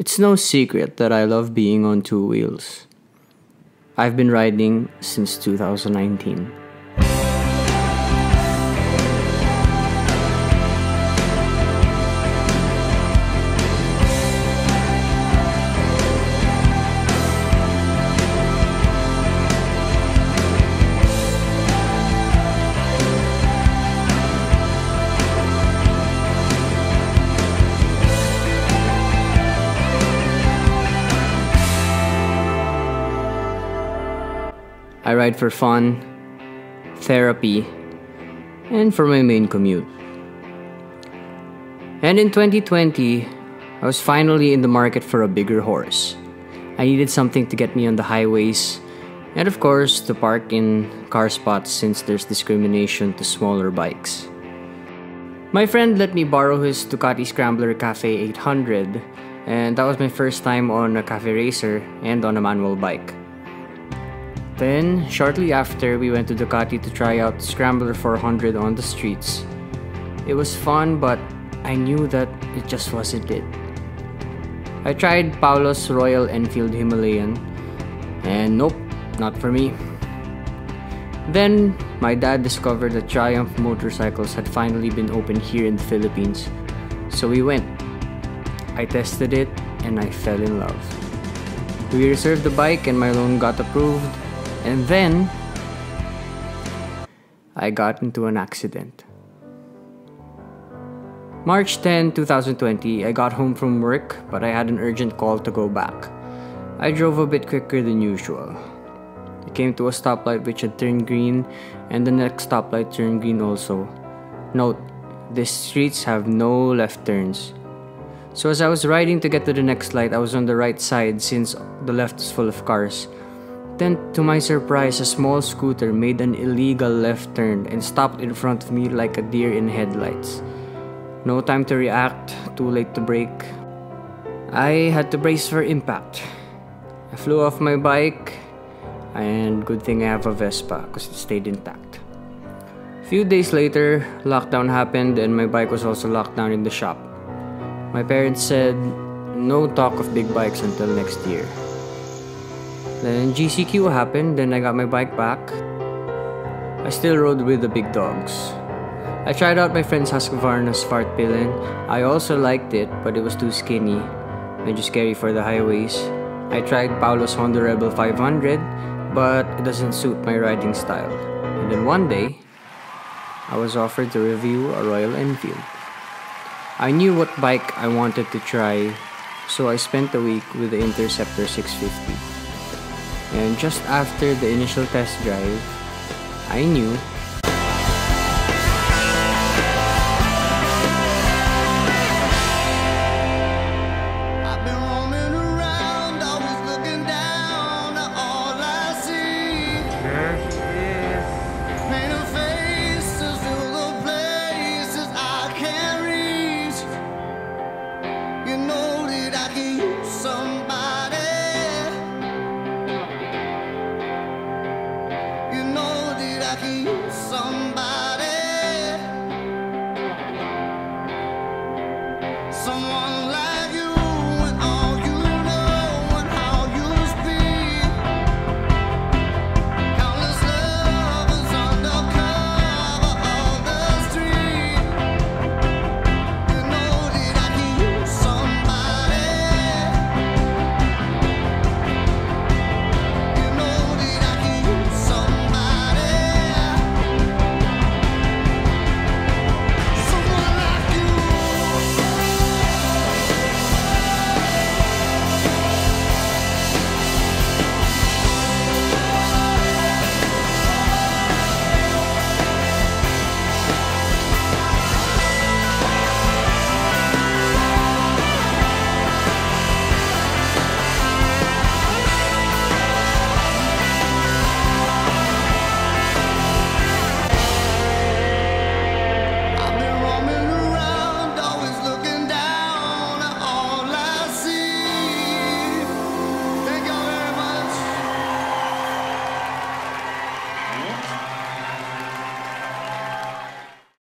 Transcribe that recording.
It's no secret that I love being on two wheels. I've been riding since 2019. I ride for fun, therapy, and for my main commute. And in 2020, I was finally in the market for a bigger horse. I needed something to get me on the highways, and of course, to park in car spots since there's discrimination to smaller bikes. My friend let me borrow his Ducati Scrambler Cafe 800, and that was my first time on a cafe racer and on a manual bike. Then, shortly after, we went to Ducati to try out Scrambler 400 on the streets. It was fun, but I knew that it just wasn't it. I tried Paulo's Royal Enfield Himalayan, and nope, not for me. Then, my dad discovered that Triumph motorcycles had finally been opened here in the Philippines, so we went. I tested it, and I fell in love. We reserved the bike, and my loan got approved and then I got into an accident. March 10, 2020, I got home from work, but I had an urgent call to go back. I drove a bit quicker than usual. I came to a stoplight which had turned green, and the next stoplight turned green also. Note, the streets have no left turns. So as I was riding to get to the next light, I was on the right side since the left is full of cars. Then, to my surprise, a small scooter made an illegal left turn and stopped in front of me like a deer in headlights. No time to react, too late to brake. I had to brace for impact. I flew off my bike, and good thing I have a Vespa because it stayed intact. A few days later, lockdown happened and my bike was also locked down in the shop. My parents said no talk of big bikes until next year. Then GCQ happened, then I got my bike back. I still rode with the big dogs. I tried out my friend's Husqvarna Svartpilen. I also liked it, but it was too skinny. Medyo scary for the highways. I tried Paulo's Honda Rebel 500, but it doesn't suit my riding style. And then one day, I was offered to review a Royal Enfield. I knew what bike I wanted to try, so I spent a week with the Interceptor 650. And just after the initial test drive, I knew someone